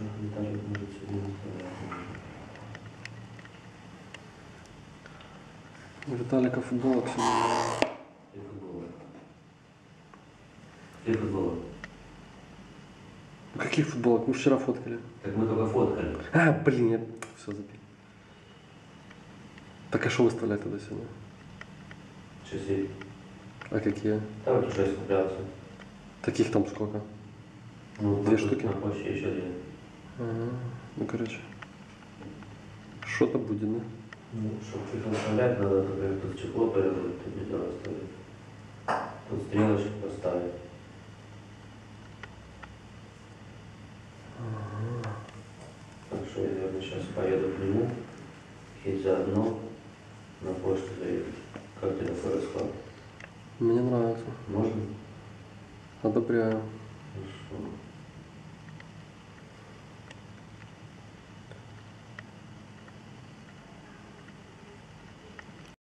что Виталик может сегодня. У Виталика футболок сегодня. И футбола. И футбола. Ну, Каких футболок? Мы вчера фоткали. Так мы только фоткали. А, блин, я все забил. Так а что выставлять тогда сегодня? Часы. А какие? Там вот уже. Таких там сколько? Ну, Две штуки? На почте еще две. Ага. Ну, короче. Что-то будет, да? Ну, чтобы их оставлять, надо, например, тут чехло порезать, тут нельзя оставить. Тут стрелочку поставить. Так что я, наверное, сейчас поеду к нему и заодно на почту заеду. Как тебе такой расклад? Мне нравится. Можно? Одобряю. Хорошо.